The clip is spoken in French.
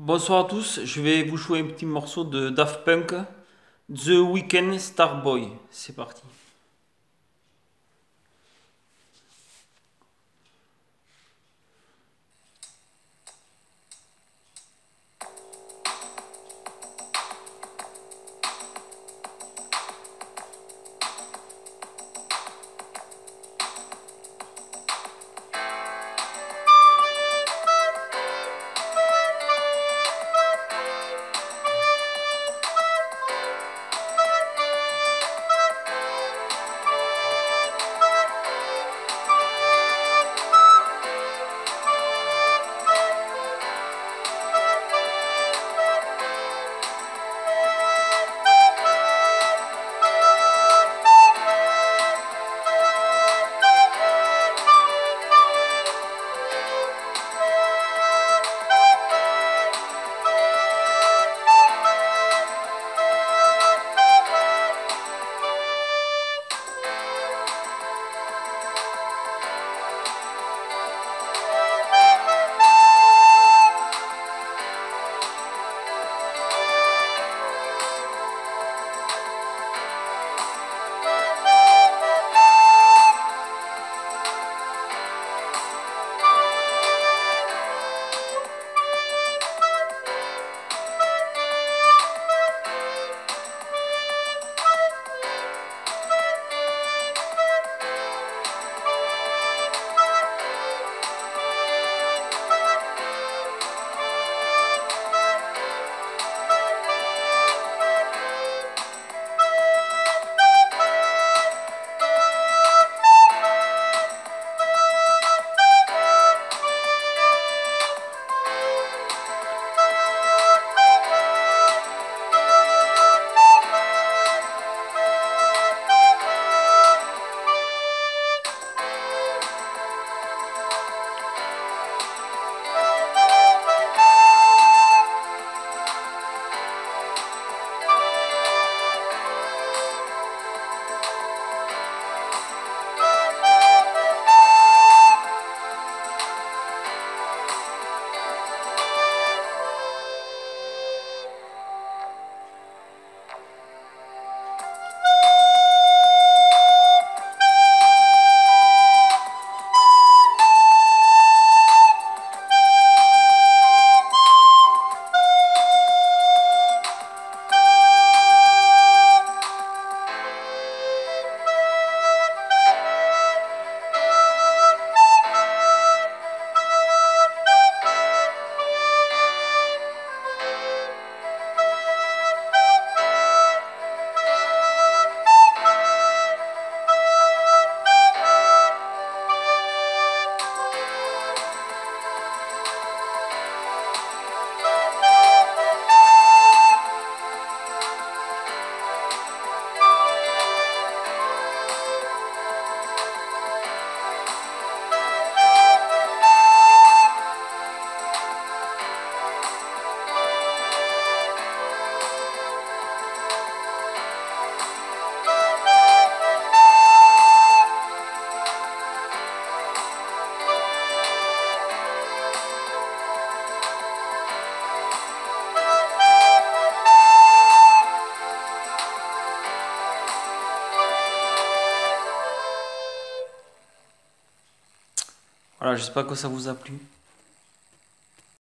Bonsoir à tous, je vais vous jouer un petit morceau de Daft Punk, The Weekend Starboy. C'est parti. Voilà, j'espère que ça vous a plu.